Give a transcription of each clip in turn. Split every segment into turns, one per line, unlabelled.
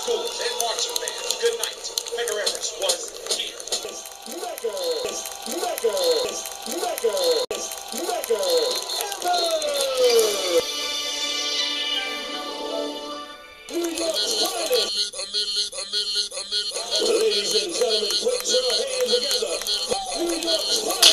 Schools and marching band. Good night. Medgar Evers was here.
Mega, mega, mega, Medgar Evers. Ladies and gentlemen, put your hands together.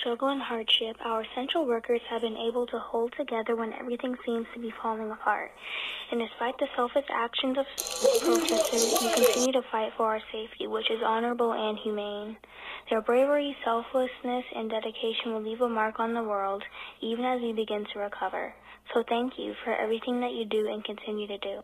Struggle and hardship, our essential workers have been able to hold together when everything seems to be falling apart. And despite the selfish actions of protesters, we continue to fight for our safety, which is honorable and humane. Their bravery, selflessness, and dedication will leave a mark on the world, even as we begin to recover. So thank you for everything that you do and continue to do.